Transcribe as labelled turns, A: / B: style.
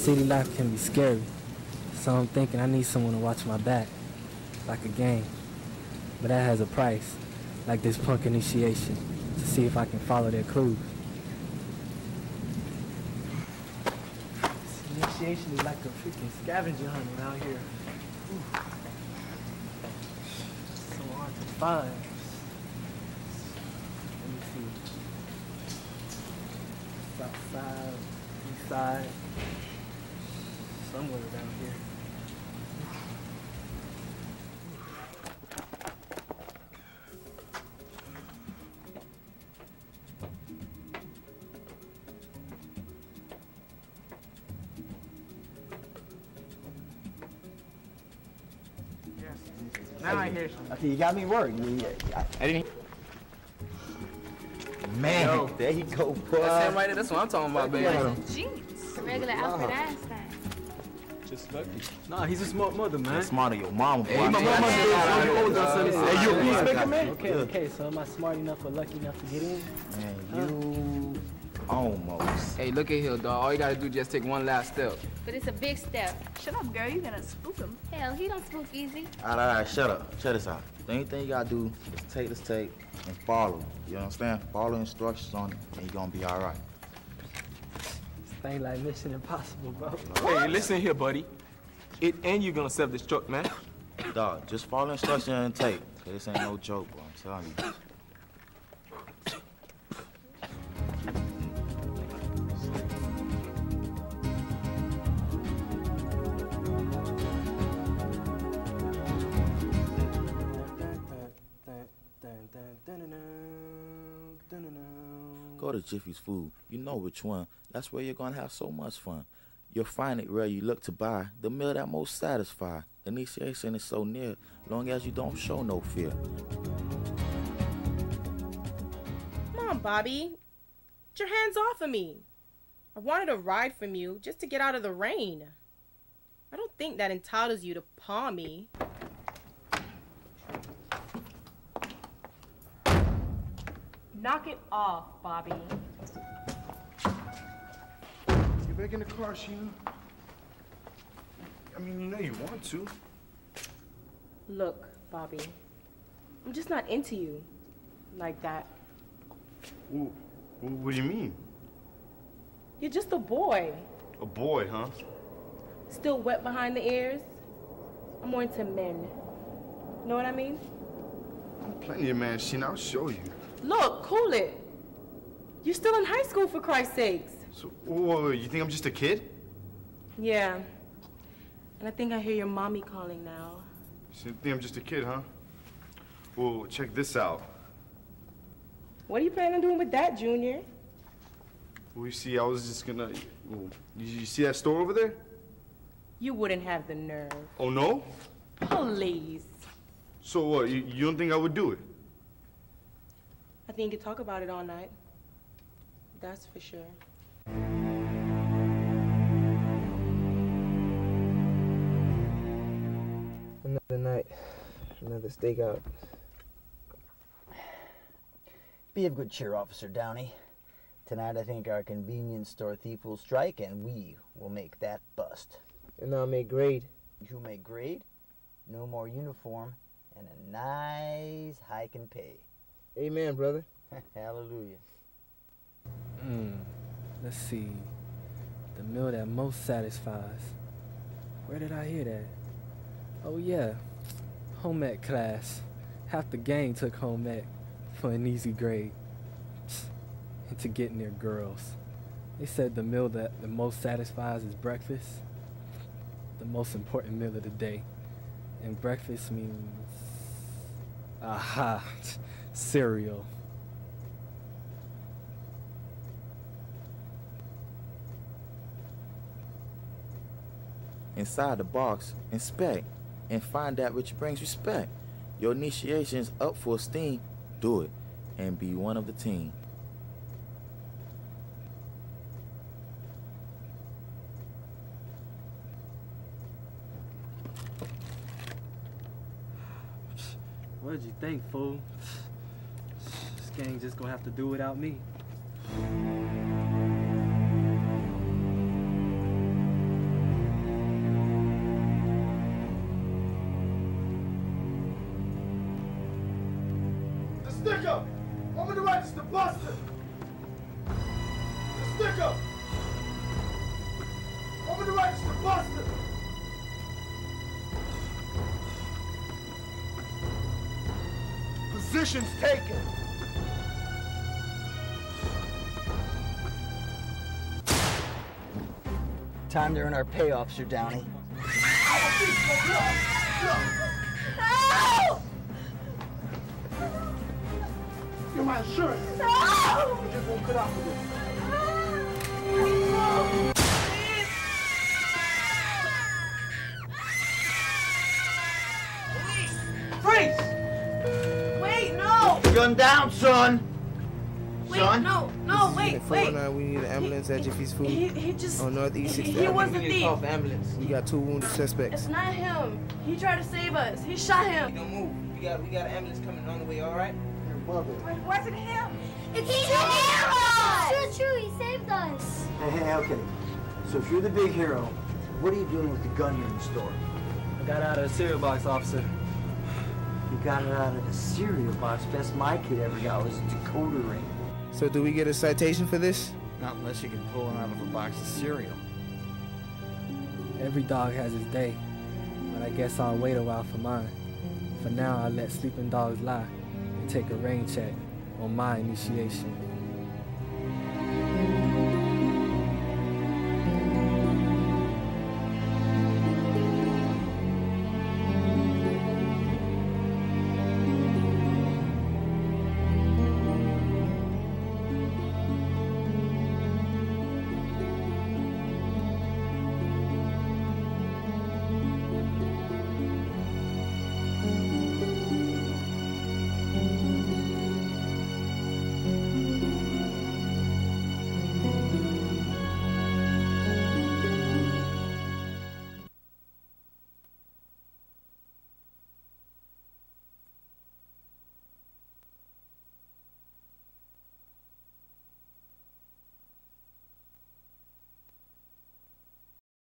A: city life can be scary. So I'm thinking I need someone to watch my back, like a game. But that has a price, like this punk initiation, to see if I can follow their clues. This initiation is like a freaking scavenger hunt around here. Ooh. So hard to find. Let me see. South side, east side, somewhere around here. Now I hear something.
B: Okay, you got me worried. You- I,
C: I didn't.
B: man,
C: Yo.
B: there you go, boy.
C: That's him right there. That's what I'm talking about, baby.
D: Jeans. Regular outfit Einstein.
C: Just lucky.
E: Nah, he's a smart mother, man.
B: That's smart of your mama, boy.
C: Hey, my mama
E: Hey,
C: did.
E: hold on, son.
B: Hey, you a peacemaker, man?
A: Okay, okay, so am I smart enough or lucky enough to get in?
B: Man, you almost.
C: Hey, look at here, dog. All you gotta do is just take one last step.
D: But it's a big step.
F: Shut up, girl. You're gonna spook him.
D: Hell, he don't spook easy.
B: All right, all right, shut up. Shut this out. The only thing you gotta do is take this tape and follow. You understand? Follow instructions on it, and you're gonna be all right.
A: This thing like Mission Impossible, bro.
E: Hey, listen here, buddy. It and you gonna self-destruct, man.
B: Dog, just follow instructions and tape. Cause this ain't no joke, bro. I'm telling you. To Jiffy's Food. You know which one. That's where you're gonna have so much fun. You'll find it where you look to buy the meal that most satisfy. Initiation is so near, long as you don't show no fear.
G: Come on, Bobby. Get your hands off of me. I wanted a ride from you just to get out of the rain. I don't think that entitles you to paw me. Knock it off, Bobby.
H: Get back in the car, Sheena. I mean, you know you want to.
G: Look, Bobby. I'm just not into you like that.
H: Well, what do you mean?
G: You're just a boy.
H: A boy, huh?
G: Still wet behind the ears. I'm more into men. Know what I mean?
H: I'm plenty of man, Sheena. I'll show you.
G: Look, cool it. You're still in high school, for Christ's sakes.
H: So, whoa, you think I'm just a kid?
G: Yeah. And I think I hear your mommy calling now.
H: You think I'm just a kid, huh? Well, check this out.
G: What are you planning on doing with that, Junior?
H: Well, you see, I was just gonna. Well, you, see that store over there?
G: You wouldn't have the nerve.
H: Oh no?
G: Please.
H: So what? You, you don't think I would do it?
G: I think you could talk about it all night. That's for sure.
I: Another night, another stakeout.
B: Be of good cheer, Officer Downey. Tonight, I think our convenience store thief will strike, and we will make that bust.
I: And I'll make grade.
B: You make grade, no more uniform, and a nice hike in pay.
I: Amen, brother.
B: Hallelujah.
A: Hmm. Let's see. The meal that most satisfies. Where did I hear that? Oh yeah, home ec class. Half the gang took home ec for an easy grade. Into getting their girls. They said the meal that the most satisfies is breakfast. The most important meal of the day. And breakfast means aha cereal.
B: Inside the box, inspect, and find that which brings respect. Your initiation's up for esteem. Do it, and be one of the team.
A: What did you think, fool? Kang just gonna have to do without me.
H: The sticker! Over the register, Buster! The sticker! Over the register, Buster!
J: Positions taken!
K: Time to earn our pay, Officer Downey.
J: You're my insurance.
G: No!
J: You just won't cut out for this.
G: Freeze! Wait, no!
K: Gun down, son!
G: Wait,
K: Son?
G: no, no, wait, wait.
I: 409, we need an ambulance at Jiffy's Food
G: He, he just.
I: on Northeast
G: he,
I: 6th
G: he
I: Avenue.
G: was the thief.
K: ambulance.
I: We got two wounded suspects.
G: It's not him. He tried to save us. He shot him.
K: Don't move. We got we got an ambulance coming on the way, alright?
J: Your mother.
G: But it wasn't him.
D: It's he It's true, true. He saved us.
K: Hey, hey, okay. So if you're the big hero, what are you doing with the gun here in the store?
A: I got out of the cereal box, officer.
K: You got it out of the cereal box. Best my kid ever got was a decoder ring.
I: So do we get a citation for this?
K: Not unless you can pull it out of a box of cereal.
A: Every dog has his day, but I guess I'll wait a while for mine. For now, I'll let sleeping dogs lie and take a rain check on my initiation.